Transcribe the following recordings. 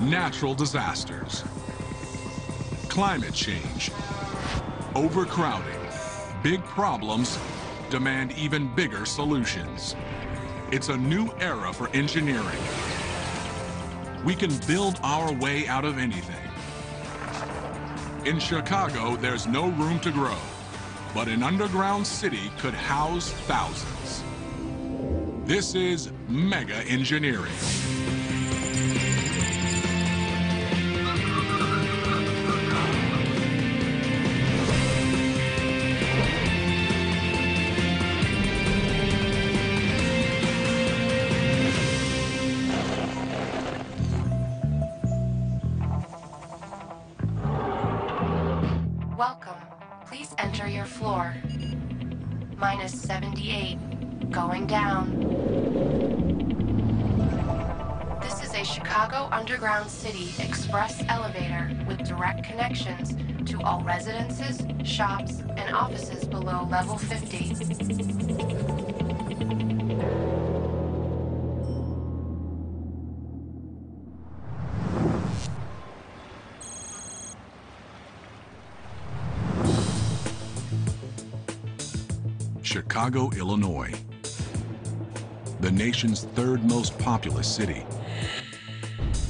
natural disasters, climate change, overcrowding, big problems demand even bigger solutions. It's a new era for engineering. We can build our way out of anything. In Chicago, there's no room to grow, but an underground city could house thousands. This is mega engineering. Residences, shops, and offices below level 50. Chicago, Illinois. The nation's third most populous city.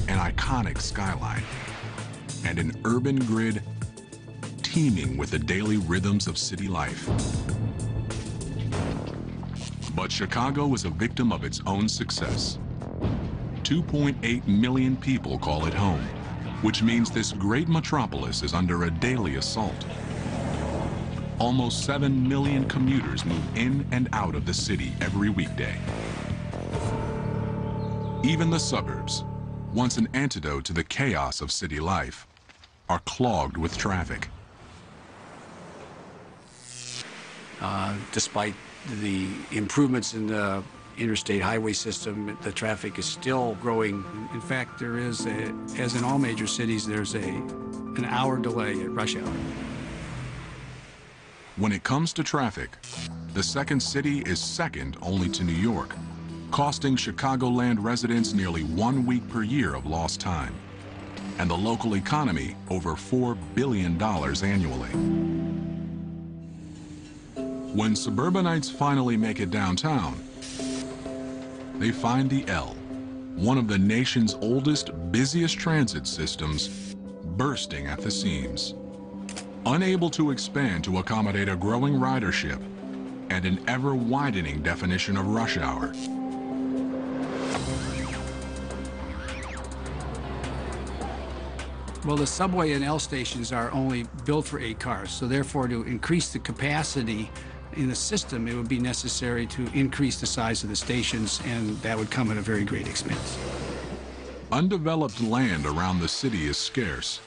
An iconic skyline. And an urban grid teeming with the daily rhythms of city life. But Chicago is a victim of its own success. 2.8 million people call it home, which means this great metropolis is under a daily assault. Almost 7 million commuters move in and out of the city every weekday. Even the suburbs, once an antidote to the chaos of city life, are clogged with traffic. Uh, despite the improvements in the interstate highway system, the traffic is still growing. In fact, there is, a, as in all major cities, there's a, an hour delay at rush hour. When it comes to traffic, the second city is second only to New York, costing Chicagoland residents nearly one week per year of lost time, and the local economy over $4 billion annually. When suburbanites finally make it downtown, they find the L, one of the nation's oldest, busiest transit systems, bursting at the seams unable to expand to accommodate a growing ridership and an ever-widening definition of rush hour. Well, the subway and L stations are only built for eight cars, so therefore to increase the capacity in the system, it would be necessary to increase the size of the stations, and that would come at a very great expense. Undeveloped land around the city is scarce,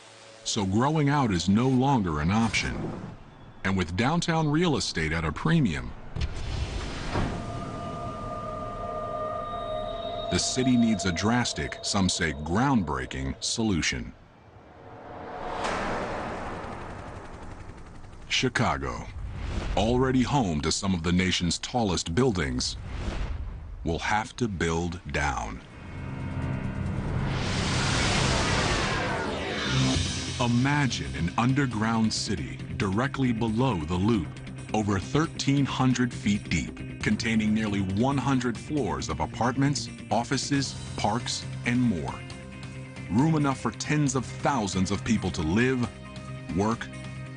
so growing out is no longer an option. And with downtown real estate at a premium, the city needs a drastic, some say groundbreaking, solution. Chicago, already home to some of the nation's tallest buildings, will have to build down. Imagine an underground city directly below the loop, over 1,300 feet deep, containing nearly 100 floors of apartments, offices, parks, and more. Room enough for tens of thousands of people to live, work,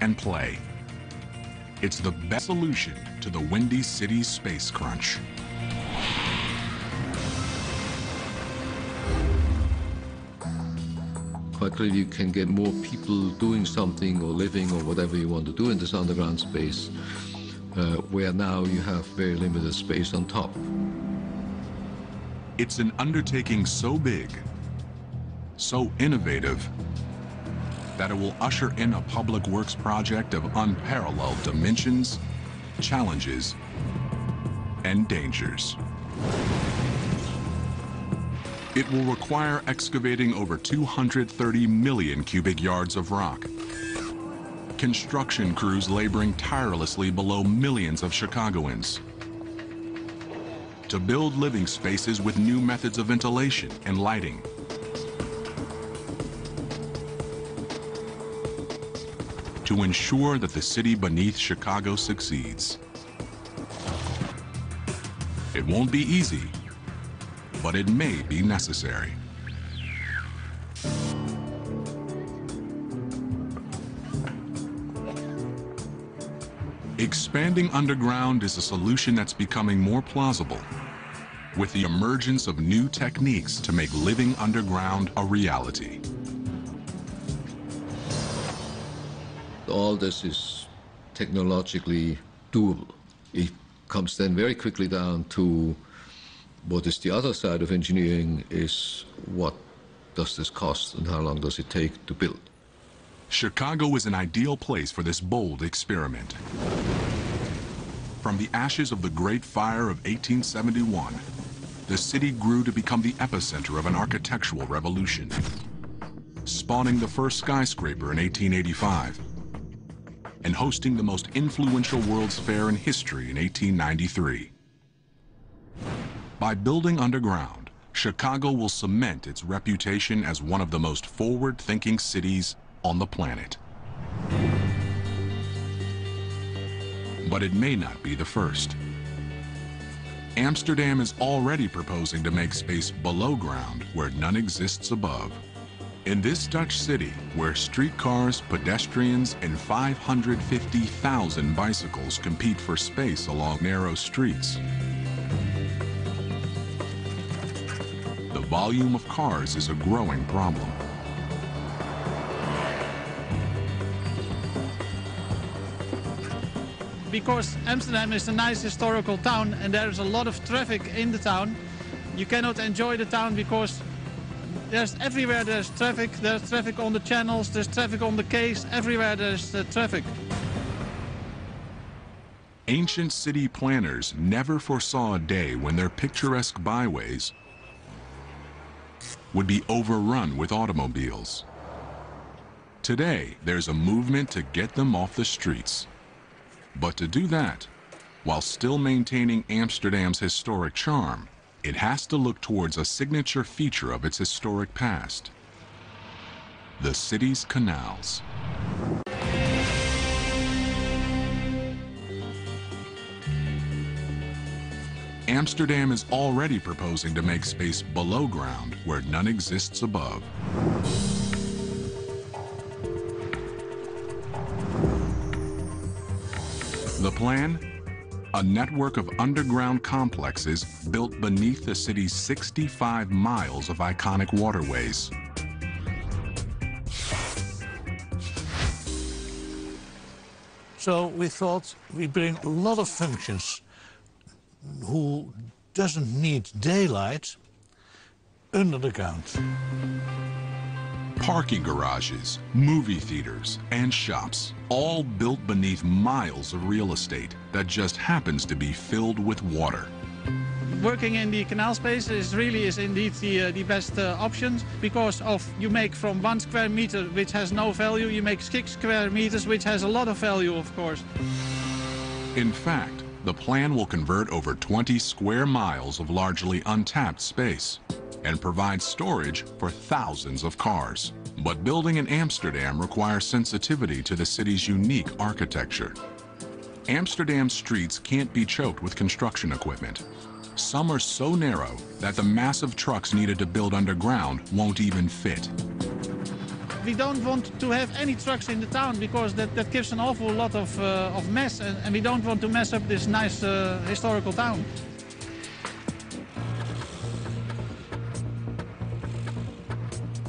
and play. It's the best solution to the Windy City space crunch. quite clearly you can get more people doing something or living or whatever you want to do in this underground space, uh, where now you have very limited space on top. It's an undertaking so big, so innovative, that it will usher in a public works project of unparalleled dimensions, challenges, and dangers. It will require excavating over 230 million cubic yards of rock. Construction crews laboring tirelessly below millions of Chicagoans. To build living spaces with new methods of ventilation and lighting. To ensure that the city beneath Chicago succeeds. It won't be easy, but it may be necessary. Expanding underground is a solution that's becoming more plausible with the emergence of new techniques to make living underground a reality. All this is technologically doable. It comes then very quickly down to what is the other side of engineering is what does this cost and how long does it take to build. Chicago is an ideal place for this bold experiment. From the ashes of the Great Fire of 1871, the city grew to become the epicenter of an architectural revolution, spawning the first skyscraper in 1885 and hosting the most influential World's Fair in history in 1893. By building underground, Chicago will cement its reputation as one of the most forward-thinking cities on the planet. But it may not be the first. Amsterdam is already proposing to make space below ground where none exists above. In this Dutch city, where streetcars, pedestrians, and 550,000 bicycles compete for space along narrow streets, the volume of cars is a growing problem. because Amsterdam is a nice historical town and there's a lot of traffic in the town. You cannot enjoy the town because there's everywhere there's traffic. There's traffic on the channels, there's traffic on the quays, everywhere there's uh, traffic. Ancient city planners never foresaw a day when their picturesque byways would be overrun with automobiles. Today, there's a movement to get them off the streets. But to do that, while still maintaining Amsterdam's historic charm, it has to look towards a signature feature of its historic past. The city's canals. Amsterdam is already proposing to make space below ground where none exists above. The plan? A network of underground complexes built beneath the city's 65 miles of iconic waterways. So we thought we bring a lot of functions who doesn't need daylight under the ground. Parking garages, movie theaters, and shops, all built beneath miles of real estate that just happens to be filled with water. Working in the canal space is really is indeed the, uh, the best uh, option because of you make from one square meter which has no value, you make six square meters which has a lot of value of course. In fact, the plan will convert over 20 square miles of largely untapped space and provide storage for thousands of cars. But building in Amsterdam requires sensitivity to the city's unique architecture. Amsterdam's streets can't be choked with construction equipment. Some are so narrow that the massive trucks needed to build underground won't even fit. We don't want to have any trucks in the town because that, that gives an awful lot of, uh, of mess and, and we don't want to mess up this nice uh, historical town.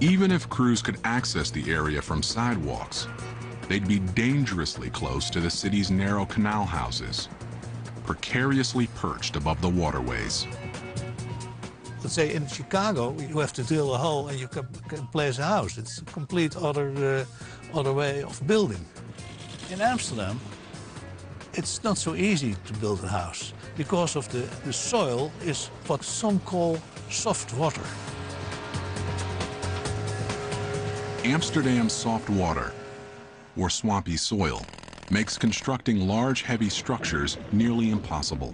Even if crews could access the area from sidewalks, they'd be dangerously close to the city's narrow canal houses, precariously perched above the waterways. Let's say in Chicago, you have to drill a hole and you can, can place a house. It's a complete other, uh, other way of building. In Amsterdam, it's not so easy to build a house because of the, the soil is what some call soft water. Amsterdam's soft water, or swampy soil, makes constructing large, heavy structures nearly impossible,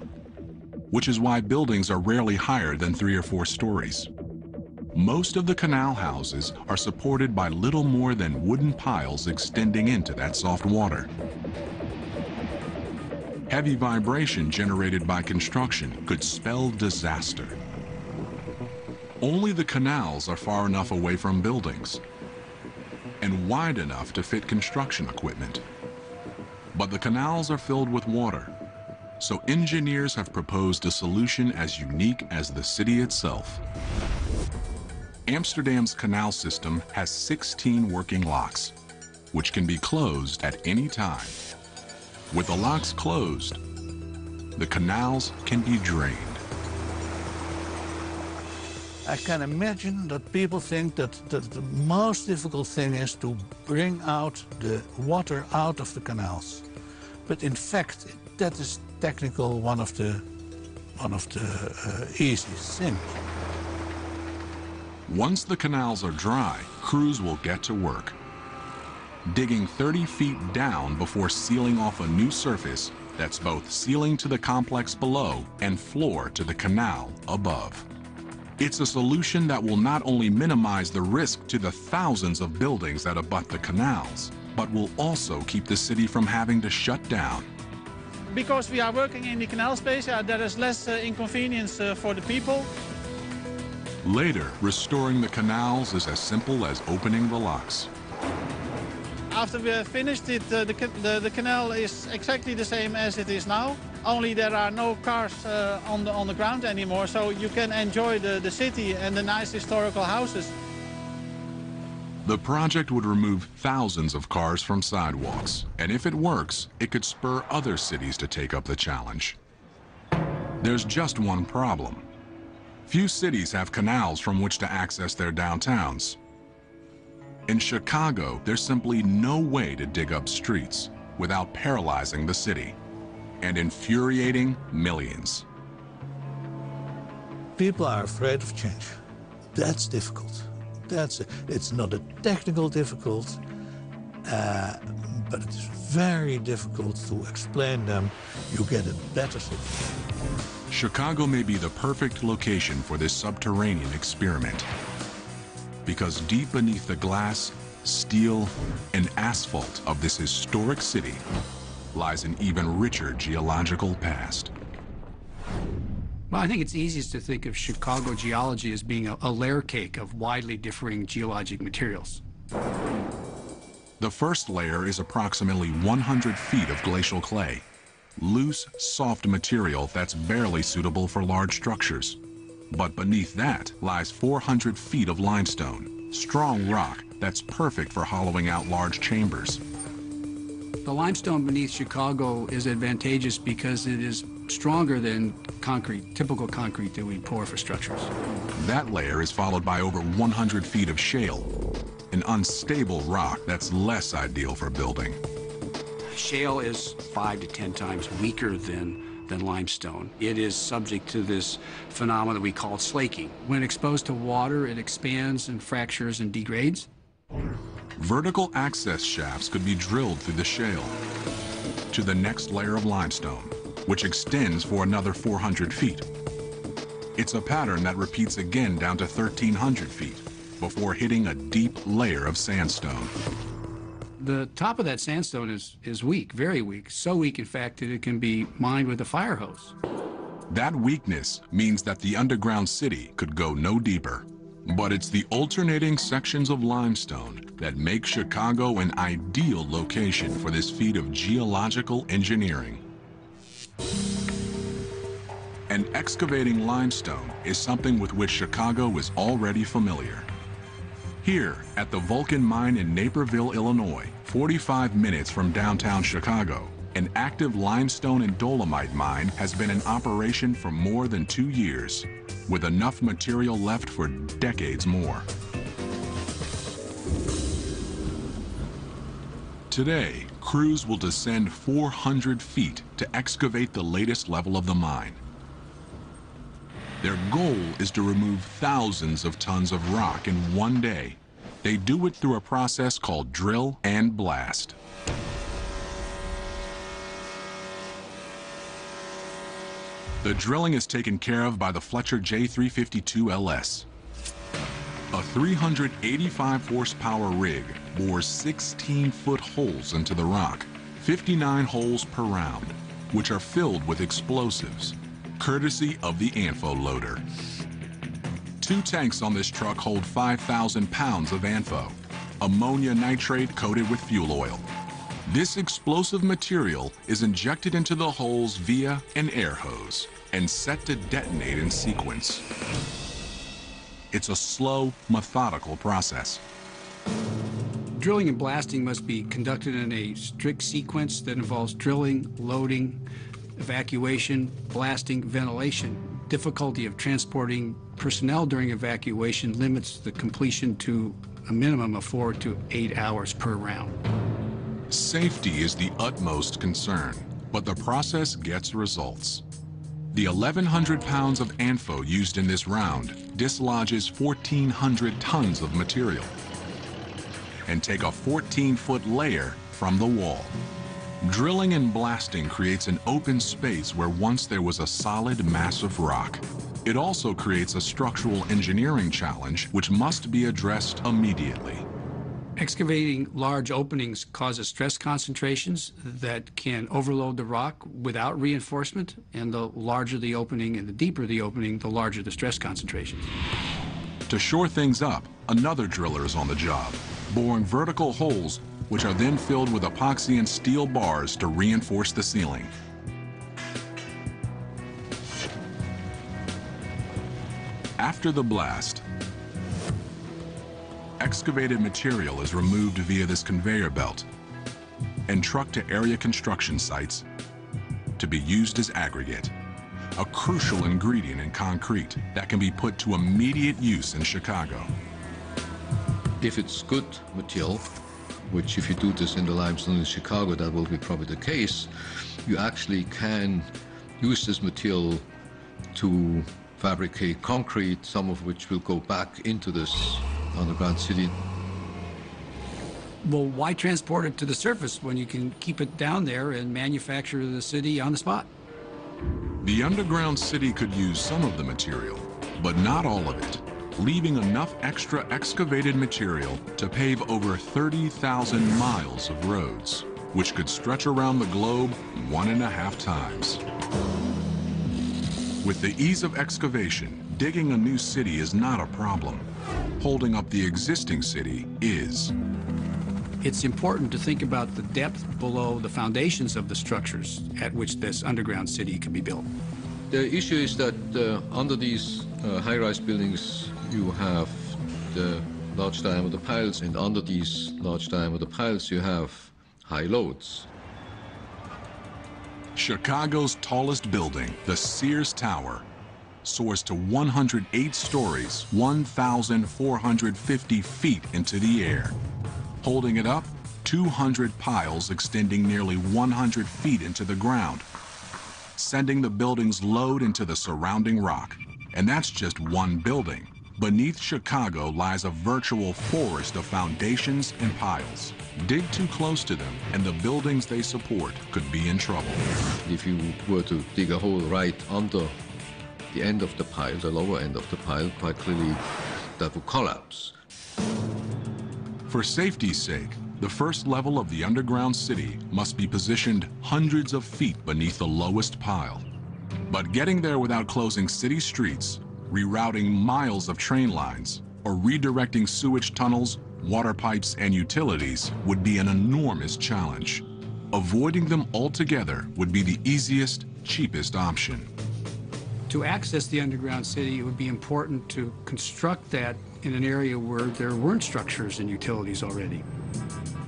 which is why buildings are rarely higher than three or four stories. Most of the canal houses are supported by little more than wooden piles extending into that soft water. Heavy vibration generated by construction could spell disaster. Only the canals are far enough away from buildings and wide enough to fit construction equipment. But the canals are filled with water, so engineers have proposed a solution as unique as the city itself. Amsterdam's canal system has 16 working locks, which can be closed at any time. With the locks closed, the canals can be drained. I can imagine that people think that, that the most difficult thing is to bring out the water out of the canals. But in fact, that is technical one of the, one of the uh, easiest things. Once the canals are dry, crews will get to work. Digging 30 feet down before sealing off a new surface that's both sealing to the complex below and floor to the canal above. It's a solution that will not only minimize the risk to the thousands of buildings that abut the canals, but will also keep the city from having to shut down. Because we are working in the canal space, uh, there is less uh, inconvenience uh, for the people. Later, restoring the canals is as simple as opening the locks. After we have finished it, uh, the, the, the, canal is exactly the same as it is now. Only there are no cars uh, on, the, on the ground anymore, so you can enjoy the, the city and the nice historical houses. The project would remove thousands of cars from sidewalks, and if it works, it could spur other cities to take up the challenge. There's just one problem. Few cities have canals from which to access their downtowns. In Chicago, there's simply no way to dig up streets without paralyzing the city and infuriating millions. People are afraid of change. That's difficult. That's it's not a technical difficult, uh, but it's very difficult to explain them. You get a better solution. Chicago may be the perfect location for this subterranean experiment. Because deep beneath the glass, steel, and asphalt of this historic city lies an even richer geological past. Well, I think it's easiest to think of Chicago geology as being a, a layer cake of widely differing geologic materials. The first layer is approximately 100 feet of glacial clay, loose, soft material that's barely suitable for large structures. But beneath that lies 400 feet of limestone, strong rock that's perfect for hollowing out large chambers. The limestone beneath Chicago is advantageous because it is stronger than concrete, typical concrete that we pour for structures. That layer is followed by over 100 feet of shale, an unstable rock that's less ideal for building. Shale is five to 10 times weaker than, than limestone. It is subject to this phenomenon that we call slaking. When exposed to water, it expands and fractures and degrades. Vertical access shafts could be drilled through the shale to the next layer of limestone, which extends for another 400 feet. It's a pattern that repeats again down to 1,300 feet before hitting a deep layer of sandstone the top of that sandstone is, is weak, very weak. So weak, in fact, that it can be mined with a fire hose. That weakness means that the underground city could go no deeper. But it's the alternating sections of limestone that make Chicago an ideal location for this feat of geological engineering. And excavating limestone is something with which Chicago is already familiar. Here at the Vulcan Mine in Naperville, Illinois, 45 minutes from downtown Chicago, an active limestone and dolomite mine has been in operation for more than two years, with enough material left for decades more. Today, crews will descend 400 feet to excavate the latest level of the mine. Their goal is to remove thousands of tons of rock in one day. They do it through a process called drill and blast. The drilling is taken care of by the Fletcher J352LS. A 385 horsepower rig bores 16 foot holes into the rock, 59 holes per round, which are filled with explosives, courtesy of the ANFO loader. Two tanks on this truck hold 5,000 pounds of ANFO, ammonia nitrate coated with fuel oil. This explosive material is injected into the holes via an air hose and set to detonate in sequence. It's a slow, methodical process. Drilling and blasting must be conducted in a strict sequence that involves drilling, loading, evacuation, blasting, ventilation. Difficulty of transporting personnel during evacuation limits the completion to a minimum of four to eight hours per round. Safety is the utmost concern, but the process gets results. The 1,100 pounds of ANFO used in this round dislodges 1,400 tons of material and take a 14-foot layer from the wall. Drilling and blasting creates an open space where once there was a solid mass of rock. It also creates a structural engineering challenge which must be addressed immediately. Excavating large openings causes stress concentrations that can overload the rock without reinforcement, and the larger the opening and the deeper the opening, the larger the stress concentration. To shore things up, another driller is on the job, boring vertical holes which are then filled with epoxy and steel bars to reinforce the ceiling. After the blast, excavated material is removed via this conveyor belt and trucked to area construction sites to be used as aggregate, a crucial ingredient in concrete that can be put to immediate use in Chicago. If it's good material, which if you do this in the limestone in Chicago, that will be probably the case, you actually can use this material to fabricate concrete, some of which will go back into this underground city. Well, why transport it to the surface when you can keep it down there and manufacture the city on the spot? The underground city could use some of the material, but not all of it, leaving enough extra excavated material to pave over 30,000 miles of roads, which could stretch around the globe one and a half times. With the ease of excavation, digging a new city is not a problem. Holding up the existing city is. It's important to think about the depth below the foundations of the structures at which this underground city can be built. The issue is that uh, under these uh, high-rise buildings, you have the large diameter piles, and under these large diameter piles, you have high loads. Chicago's tallest building, the Sears Tower, soars to 108 stories, 1,450 feet into the air. Holding it up, 200 piles extending nearly 100 feet into the ground, sending the building's load into the surrounding rock. And that's just one building. Beneath Chicago lies a virtual forest of foundations and piles. Dig too close to them, and the buildings they support could be in trouble. If you were to dig a hole right under the end of the pile, the lower end of the pile, quite clearly that would collapse. For safety's sake, the first level of the underground city must be positioned hundreds of feet beneath the lowest pile. But getting there without closing city streets, rerouting miles of train lines, or redirecting sewage tunnels, water pipes, and utilities would be an enormous challenge. Avoiding them altogether would be the easiest, cheapest option. To access the underground city, it would be important to construct that in an area where there weren't structures and utilities already.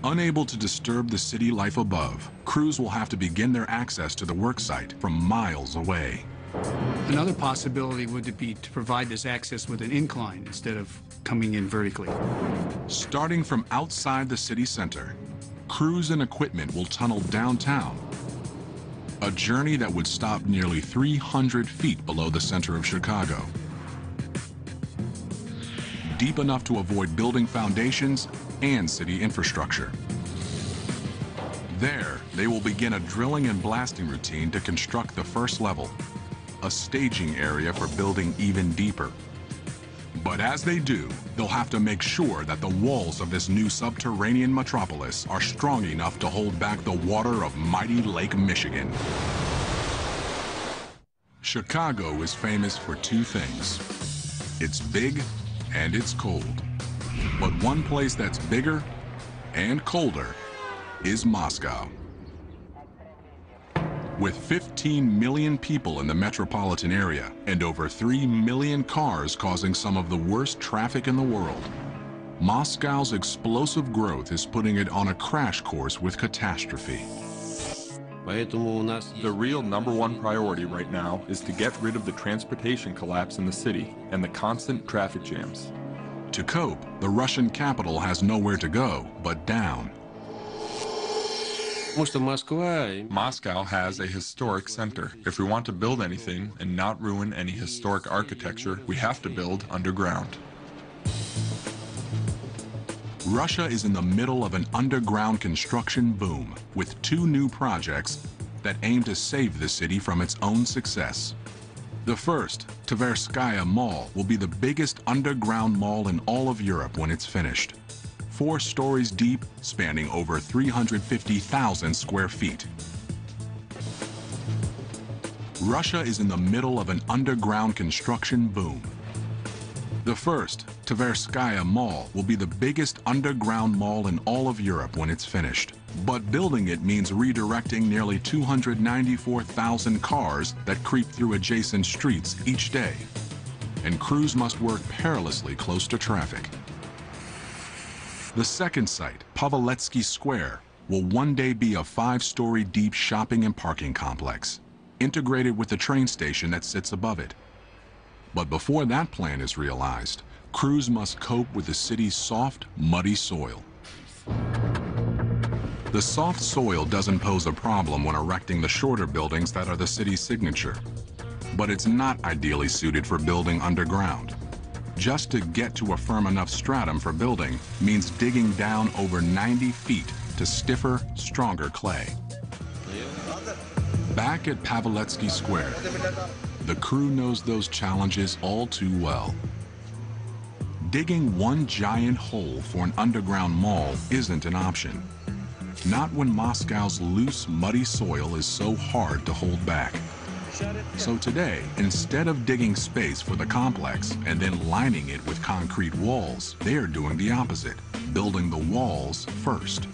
Unable to disturb the city life above, crews will have to begin their access to the worksite from miles away. Another possibility would be to provide this access with an incline instead of coming in vertically. Starting from outside the city center, crews and equipment will tunnel downtown, a journey that would stop nearly 300 feet below the center of Chicago. Deep enough to avoid building foundations and city infrastructure. There, they will begin a drilling and blasting routine to construct the first level, a staging area for building even deeper. But as they do, they'll have to make sure that the walls of this new subterranean metropolis are strong enough to hold back the water of mighty Lake Michigan. Chicago is famous for two things. It's big and it's cold. But one place that's bigger and colder is Moscow. With 15 million people in the metropolitan area and over 3 million cars causing some of the worst traffic in the world, Moscow's explosive growth is putting it on a crash course with catastrophe. The real number one priority right now is to get rid of the transportation collapse in the city and the constant traffic jams. To cope, the Russian capital has nowhere to go but down. Moscow has a historic center. If we want to build anything and not ruin any historic architecture, we have to build underground. Russia is in the middle of an underground construction boom with two new projects that aim to save the city from its own success. The first, Tverskaya Mall, will be the biggest underground mall in all of Europe when it's finished. Four stories deep, spanning over 350,000 square feet. Russia is in the middle of an underground construction boom. The first, Tverskaya Mall, will be the biggest underground mall in all of Europe when it's finished. But building it means redirecting nearly 294,000 cars that creep through adjacent streets each day. And crews must work perilously close to traffic. The second site, Paveletsky Square, will one day be a five-story deep shopping and parking complex, integrated with the train station that sits above it. But before that plan is realized, crews must cope with the city's soft, muddy soil. The soft soil doesn't pose a problem when erecting the shorter buildings that are the city's signature. But it's not ideally suited for building underground. Just to get to a firm enough stratum for building means digging down over 90 feet to stiffer, stronger clay. Back at Paveletsky Square, the crew knows those challenges all too well. Digging one giant hole for an underground mall isn't an option. Not when Moscow's loose, muddy soil is so hard to hold back. So today, instead of digging space for the complex and then lining it with concrete walls, they're doing the opposite, building the walls first.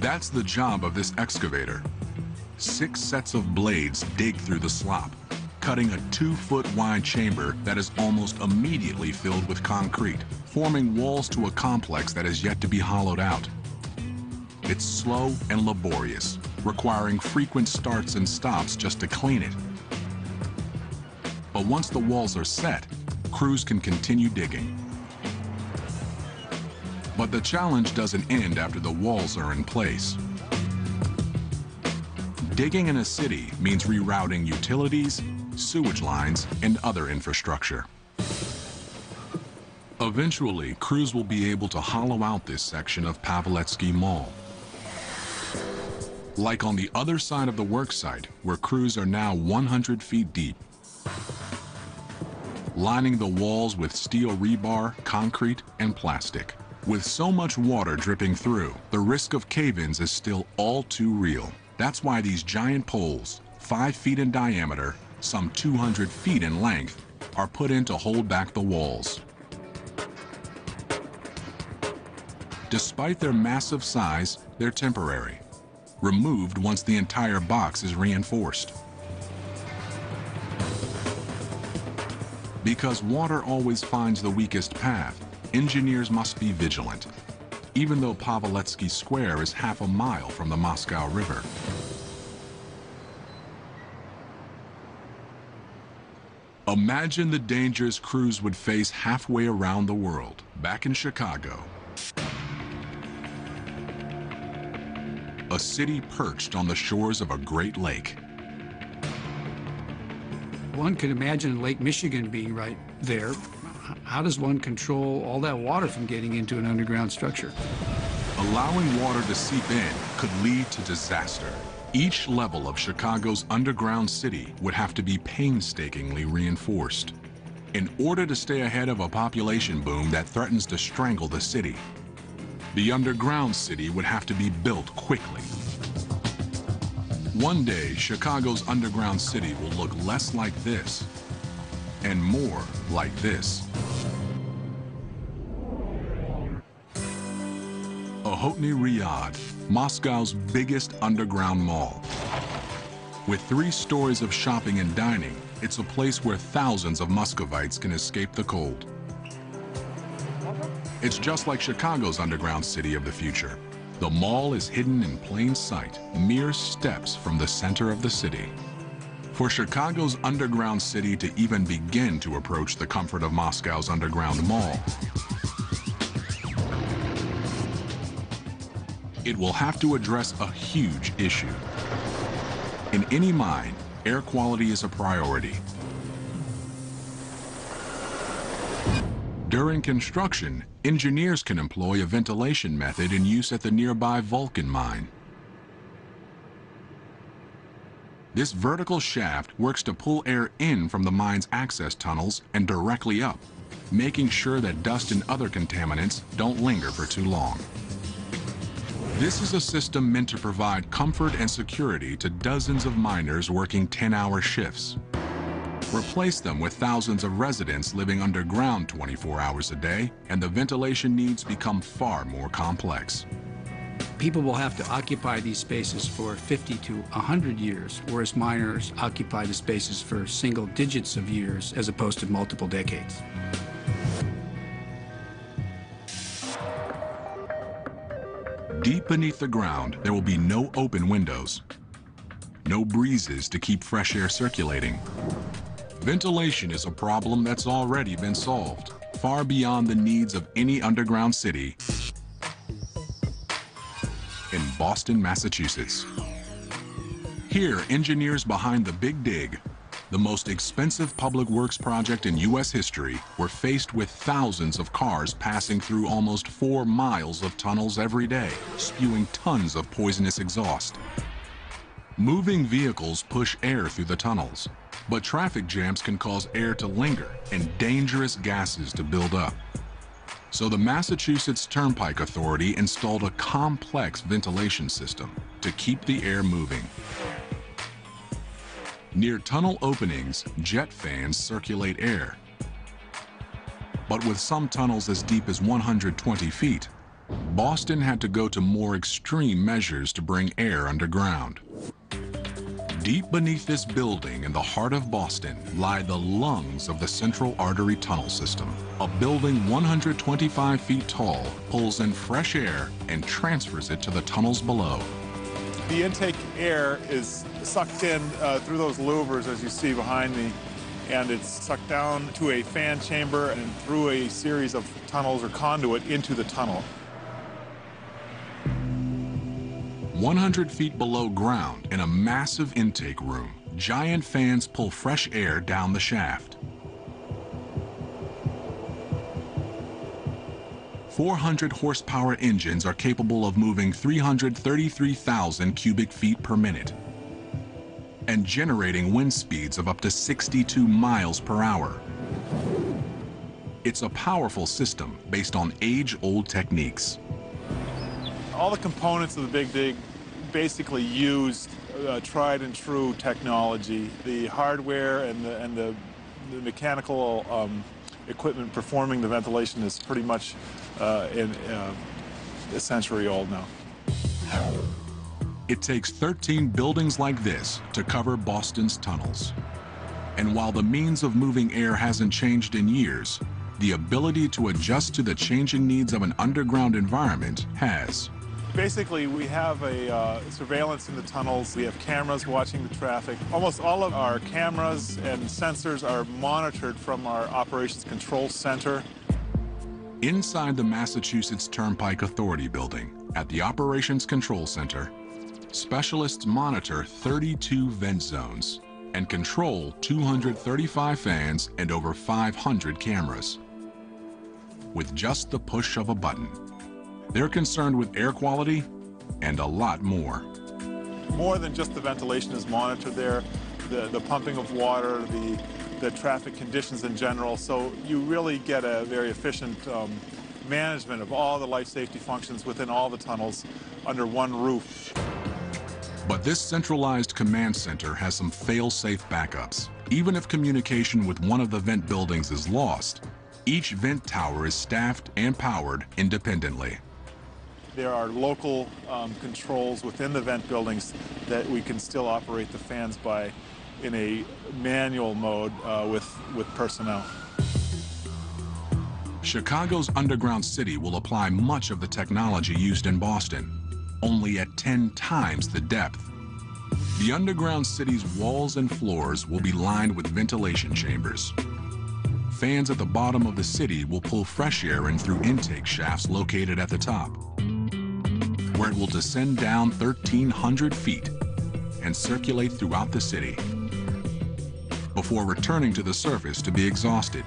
That's the job of this excavator. Six sets of blades dig through the slop, cutting a two-foot wide chamber that is almost immediately filled with concrete, forming walls to a complex that is yet to be hollowed out. It's slow and laborious, requiring frequent starts and stops just to clean it. But once the walls are set, crews can continue digging. But the challenge doesn't end after the walls are in place. Digging in a city means rerouting utilities, sewage lines, and other infrastructure. Eventually, crews will be able to hollow out this section of Paveletsky Mall. Like on the other side of the worksite, where crews are now 100 feet deep lining the walls with steel rebar, concrete, and plastic. With so much water dripping through, the risk of cave-ins is still all too real. That's why these giant poles, five feet in diameter, some 200 feet in length, are put in to hold back the walls. Despite their massive size, they're temporary, removed once the entire box is reinforced. Because water always finds the weakest path, engineers must be vigilant, even though Paveletsky Square is half a mile from the Moscow River. Imagine the dangers crews would face halfway around the world, back in Chicago. A city perched on the shores of a great lake. One could imagine Lake Michigan being right there. How does one control all that water from getting into an underground structure? Allowing water to seep in could lead to disaster. Each level of Chicago's underground city would have to be painstakingly reinforced. in order to stay ahead of a population boom that threatens to strangle the city. The underground city would have to be built quickly. One day, Chicago's underground city will look less like this and more like this. Okhotny Ryad, Moscow's biggest underground mall. With three stories of shopping and dining, it's a place where thousands of Muscovites can escape the cold. It's just like Chicago's underground city of the future. The mall is hidden in plain sight, mere steps from the center of the city. For Chicago's underground city to even begin to approach the comfort of Moscow's underground mall, it will have to address a huge issue. In any mine, air quality is a priority. During construction, engineers can employ a ventilation method in use at the nearby Vulcan mine. This vertical shaft works to pull air in from the mine's access tunnels and directly up, making sure that dust and other contaminants don't linger for too long. This is a system meant to provide comfort and security to dozens of miners working 10-hour shifts. Replace them with thousands of residents living underground 24 hours a day, and the ventilation needs become far more complex. People will have to occupy these spaces for 50 to 100 years, whereas miners occupy the spaces for single digits of years as opposed to multiple decades. Deep beneath the ground, there will be no open windows, no breezes to keep fresh air circulating. Ventilation is a problem that's already been solved, far beyond the needs of any underground city in Boston, Massachusetts. Here, engineers behind the Big Dig the most expensive public works project in U.S. history, were faced with thousands of cars passing through almost four miles of tunnels every day, spewing tons of poisonous exhaust. Moving vehicles push air through the tunnels, but traffic jams can cause air to linger and dangerous gases to build up. So the Massachusetts Turnpike Authority installed a complex ventilation system to keep the air moving. Near tunnel openings, jet fans circulate air. But with some tunnels as deep as 120 feet, Boston had to go to more extreme measures to bring air underground. Deep beneath this building in the heart of Boston lie the lungs of the Central Artery Tunnel System. A building 125 feet tall pulls in fresh air and transfers it to the tunnels below. The intake air is sucked in uh, through those louvers, as you see behind me, and it's sucked down to a fan chamber and through a series of tunnels or conduit into the tunnel. 100 feet below ground in a massive intake room, giant fans pull fresh air down the shaft. 400 horsepower engines are capable of moving 333,000 cubic feet per minute and generating wind speeds of up to 62 miles per hour. It's a powerful system based on age-old techniques. All the components of the Big Dig basically used uh, tried and true technology. The hardware and the, and the, the mechanical um, equipment performing the ventilation is pretty much uh, in, uh, a century old now. It takes 13 buildings like this to cover Boston's tunnels. And while the means of moving air hasn't changed in years, the ability to adjust to the changing needs of an underground environment has. Basically, we have a uh, surveillance in the tunnels. We have cameras watching the traffic. Almost all of our cameras and sensors are monitored from our operations control center. Inside the Massachusetts Turnpike Authority building, at the Operations Control Center, specialists monitor 32 vent zones and control 235 fans and over 500 cameras. With just the push of a button, they're concerned with air quality and a lot more. More than just the ventilation is monitored there, the, the pumping of water, the, the traffic conditions in general. So you really get a very efficient um, management of all the life safety functions within all the tunnels under one roof. But this centralized command center has some fail-safe backups. Even if communication with one of the vent buildings is lost, each vent tower is staffed and powered independently. There are local um, controls within the vent buildings that we can still operate the fans by in a manual mode uh, with, with personnel. Chicago's underground city will apply much of the technology used in Boston, only at 10 times the depth. The underground city's walls and floors will be lined with ventilation chambers. Fans at the bottom of the city will pull fresh air in through intake shafts located at the top, where it will descend down 1,300 feet and circulate throughout the city before returning to the surface to be exhausted.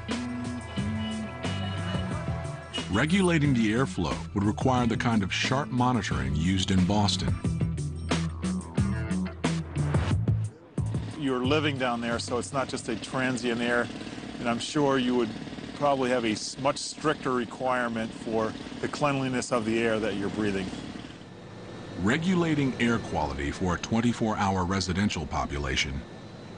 Regulating the airflow would require the kind of sharp monitoring used in Boston. You're living down there, so it's not just a transient air, and I'm sure you would probably have a much stricter requirement for the cleanliness of the air that you're breathing. Regulating air quality for a 24-hour residential population,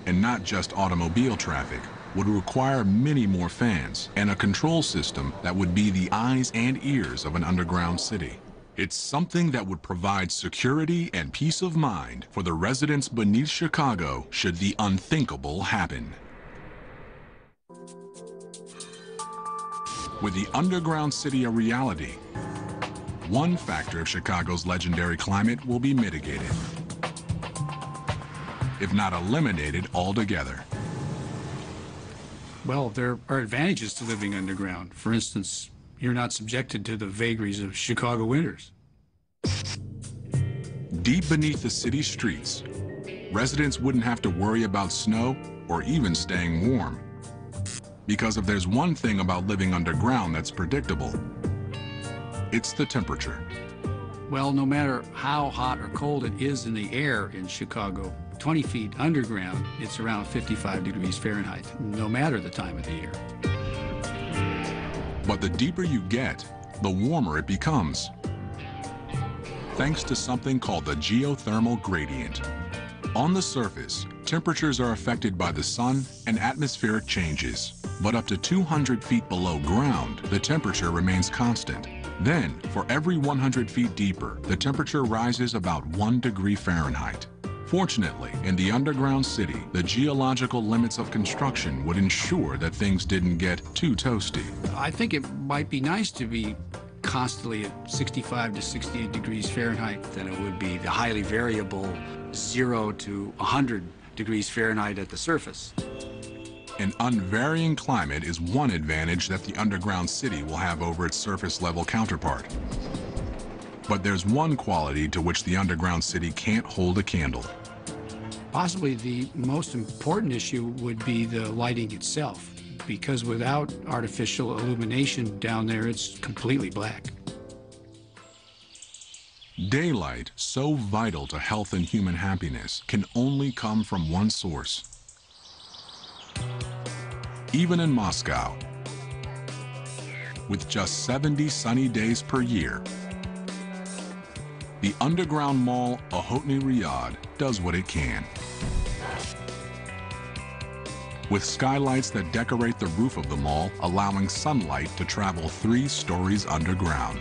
and not just automobile traffic, would require many more fans and a control system that would be the eyes and ears of an underground city. It's something that would provide security and peace of mind for the residents beneath Chicago should the unthinkable happen. With the underground city a reality, one factor of Chicago's legendary climate will be mitigated, if not eliminated altogether. Well, there are advantages to living underground. For instance, you're not subjected to the vagaries of Chicago winters. Deep beneath the city streets, residents wouldn't have to worry about snow or even staying warm. Because if there's one thing about living underground that's predictable, it's the temperature. Well, no matter how hot or cold it is in the air in Chicago, 20 feet underground, it's around 55 degrees Fahrenheit, no matter the time of the year. But the deeper you get, the warmer it becomes. Thanks to something called the geothermal gradient. On the surface, temperatures are affected by the sun and atmospheric changes. But up to 200 feet below ground, the temperature remains constant. Then, for every 100 feet deeper, the temperature rises about 1 degree Fahrenheit. Fortunately, in the underground city, the geological limits of construction would ensure that things didn't get too toasty. I think it might be nice to be constantly at 65 to 68 degrees Fahrenheit than it would be the highly variable 0 to 100 degrees Fahrenheit at the surface. An unvarying climate is one advantage that the underground city will have over its surface level counterpart. But there's one quality to which the underground city can't hold a candle. Possibly the most important issue would be the lighting itself, because without artificial illumination down there, it's completely black. Daylight, so vital to health and human happiness, can only come from one source. Even in Moscow, with just 70 sunny days per year, the underground mall Okhotny Ryad does what it can. With skylights that decorate the roof of the mall, allowing sunlight to travel three stories underground.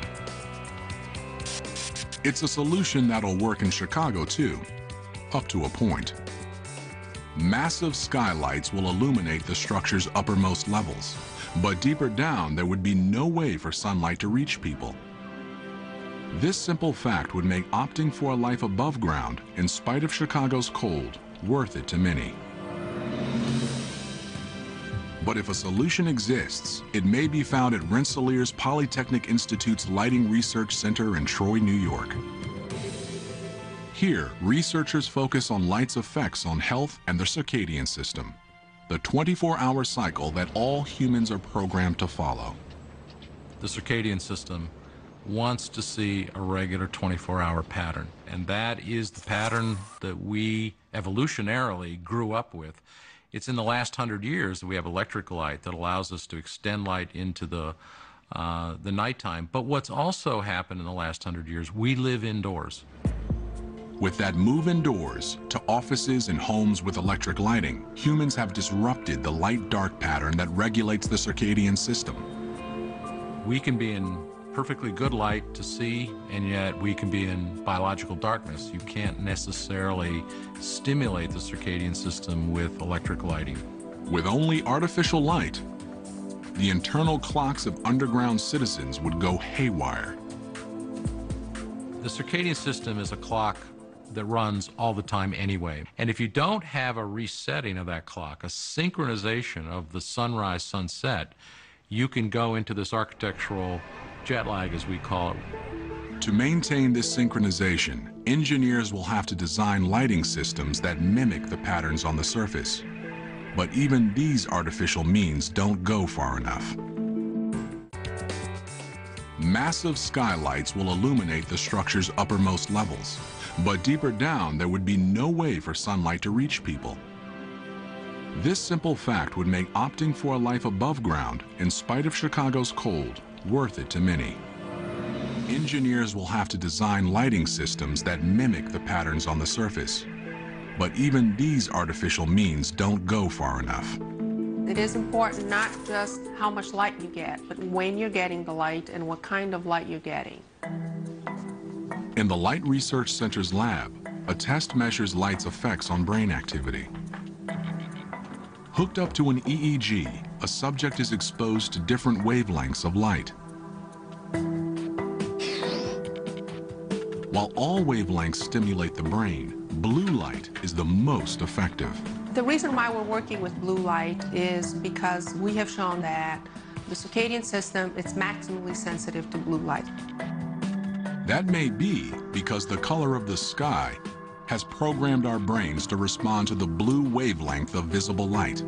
It's a solution that'll work in Chicago too, up to a point. Massive skylights will illuminate the structure's uppermost levels, but deeper down there would be no way for sunlight to reach people. This simple fact would make opting for a life above ground, in spite of Chicago's cold, worth it to many. But if a solution exists, it may be found at Rensselaer's Polytechnic Institute's Lighting Research Center in Troy, New York. Here, researchers focus on light's effects on health and the circadian system, the 24-hour cycle that all humans are programmed to follow. The circadian system wants to see a regular 24-hour pattern, and that is the pattern that we evolutionarily grew up with. It's in the last hundred years that we have electric light that allows us to extend light into the uh, the nighttime. But what's also happened in the last hundred years, we live indoors. With that move indoors to offices and homes with electric lighting, humans have disrupted the light-dark pattern that regulates the circadian system. We can be in perfectly good light to see, and yet we can be in biological darkness. You can't necessarily stimulate the circadian system with electric lighting. With only artificial light, the internal clocks of underground citizens would go haywire. The circadian system is a clock that runs all the time anyway. And if you don't have a resetting of that clock, a synchronization of the sunrise sunset, you can go into this architectural jet lag, as we call it. To maintain this synchronization, engineers will have to design lighting systems that mimic the patterns on the surface. But even these artificial means don't go far enough. Massive skylights will illuminate the structure's uppermost levels, but deeper down, there would be no way for sunlight to reach people. This simple fact would make opting for a life above ground, in spite of Chicago's cold, worth it to many. Engineers will have to design lighting systems that mimic the patterns on the surface. But even these artificial means don't go far enough. It is important not just how much light you get, but when you're getting the light and what kind of light you're getting. In the Light Research Center's lab, a test measures light's effects on brain activity. Hooked up to an EEG, a subject is exposed to different wavelengths of light. While all wavelengths stimulate the brain, blue light is the most effective. The reason why we're working with blue light is because we have shown that the circadian system is maximally sensitive to blue light. That may be because the color of the sky has programmed our brains to respond to the blue wavelength of visible light.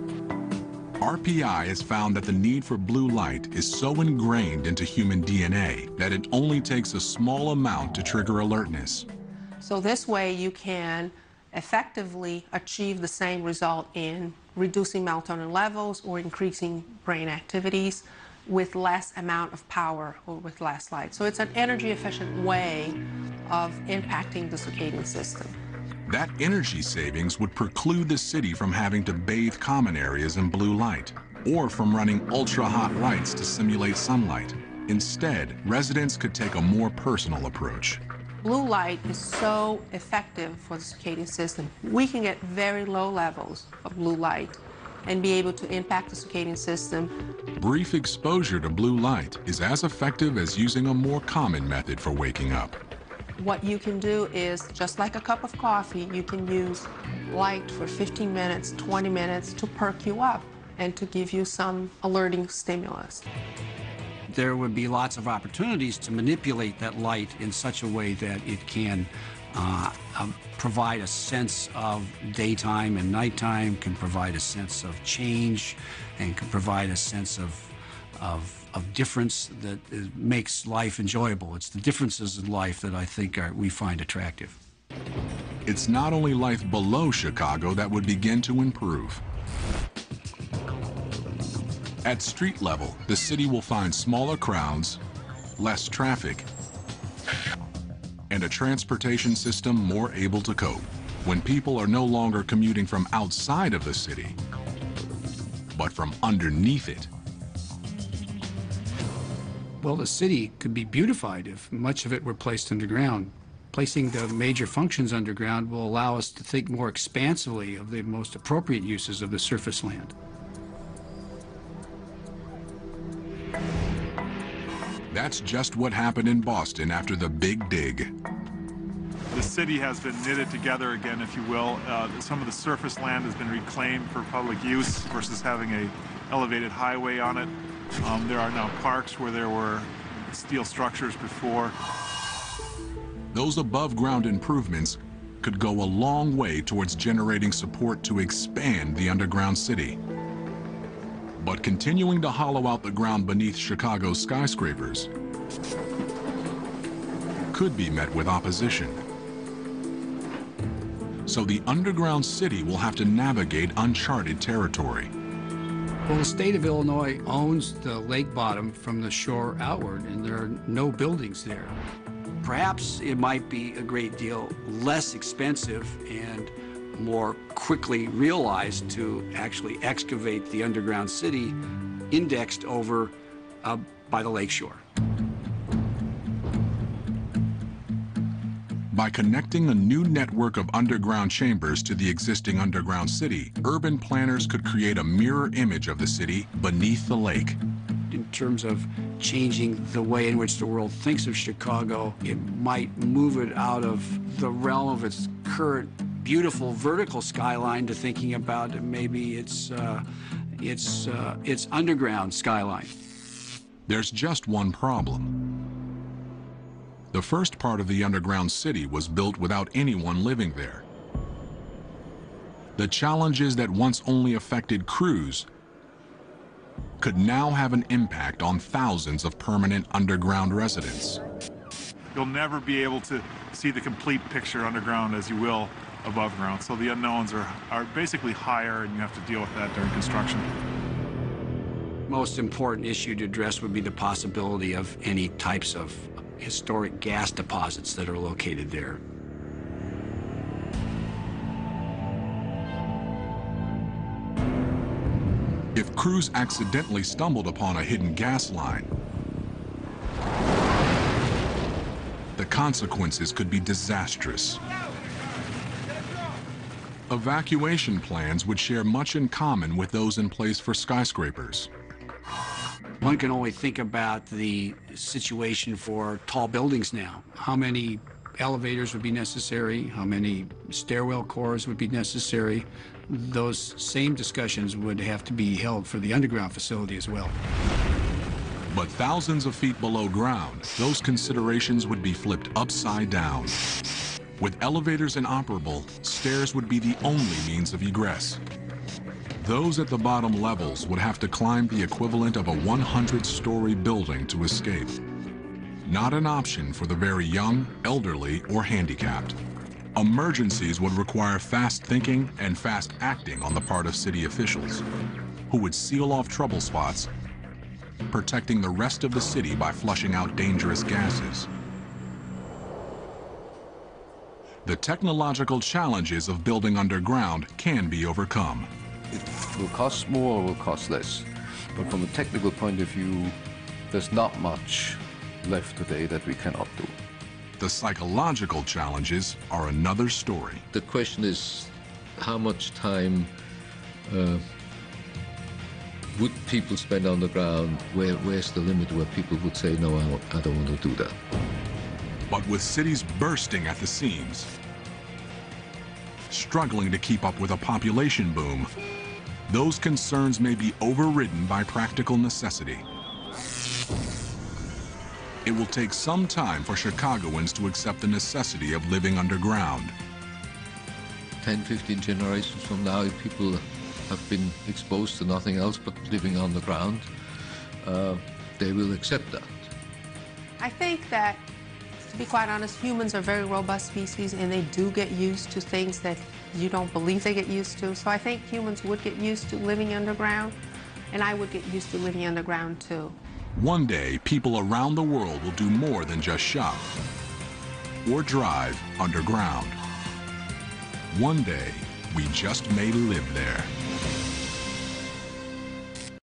RPI has found that the need for blue light is so ingrained into human DNA that it only takes a small amount to trigger alertness. So this way you can effectively achieve the same result in reducing melatonin levels or increasing brain activities with less amount of power or with less light. So it's an energy efficient way of impacting the circadian system. That energy savings would preclude the city from having to bathe common areas in blue light or from running ultra hot lights to simulate sunlight. Instead, residents could take a more personal approach. Blue light is so effective for the circadian system. We can get very low levels of blue light and be able to impact the circadian system. Brief exposure to blue light is as effective as using a more common method for waking up. What you can do is, just like a cup of coffee, you can use light for 15 minutes, 20 minutes to perk you up and to give you some alerting stimulus. There would be lots of opportunities to manipulate that light in such a way that it can uh, uh, provide a sense of daytime and nighttime, can provide a sense of change, and can provide a sense of, of, of difference that makes life enjoyable. It's the differences in life that I think are, we find attractive. It's not only life below Chicago that would begin to improve. At street level, the city will find smaller crowds, less traffic, and a transportation system more able to cope when people are no longer commuting from outside of the city, but from underneath it. Well, the city could be beautified if much of it were placed underground. Placing the major functions underground will allow us to think more expansively of the most appropriate uses of the surface land. That's just what happened in Boston after the Big Dig. The city has been knitted together again, if you will. Uh, some of the surface land has been reclaimed for public use versus having a elevated highway on it. Um, there are now parks where there were steel structures before. Those above ground improvements could go a long way towards generating support to expand the underground city. But continuing to hollow out the ground beneath Chicago's skyscrapers could be met with opposition. So the underground city will have to navigate uncharted territory. Well, the state of Illinois owns the lake bottom from the shore outward, and there are no buildings there. Perhaps it might be a great deal less expensive and more quickly realized to actually excavate the underground city indexed over uh, by the lakeshore. By connecting a new network of underground chambers to the existing underground city, urban planners could create a mirror image of the city beneath the lake. In terms of changing the way in which the world thinks of Chicago, it might move it out of the realm of its current beautiful vertical skyline to thinking about maybe its, uh, its, uh, its underground skyline. There's just one problem. The first part of the underground city was built without anyone living there. The challenges that once only affected crews could now have an impact on thousands of permanent underground residents. You'll never be able to see the complete picture underground as you will above ground. So the unknowns are, are basically higher and you have to deal with that during construction. Most important issue to address would be the possibility of any types of historic gas deposits that are located there. If crews accidentally stumbled upon a hidden gas line, the consequences could be disastrous. Evacuation plans would share much in common with those in place for skyscrapers. One can only think about the situation for tall buildings now. How many elevators would be necessary? How many stairwell cores would be necessary? Those same discussions would have to be held for the underground facility as well. But thousands of feet below ground, those considerations would be flipped upside down. With elevators inoperable, stairs would be the only means of egress. Those at the bottom levels would have to climb the equivalent of a 100-story building to escape. Not an option for the very young, elderly, or handicapped. Emergencies would require fast thinking and fast acting on the part of city officials, who would seal off trouble spots, protecting the rest of the city by flushing out dangerous gases. The technological challenges of building underground can be overcome it will cost more or will cost less. But from a technical point of view, there's not much left today that we cannot do. The psychological challenges are another story. The question is how much time uh, would people spend on the ground? Where, where's the limit where people would say, no, I, I don't want to do that? But with cities bursting at the seams, struggling to keep up with a population boom, those concerns may be overridden by practical necessity. It will take some time for Chicagoans to accept the necessity of living underground. 10, 15 generations from now, if people have been exposed to nothing else but living underground, uh, they will accept that. I think that, to be quite honest, humans are very robust species and they do get used to things that you don't believe they get used to. So I think humans would get used to living underground, and I would get used to living underground too. One day, people around the world will do more than just shop or drive underground. One day, we just may live there.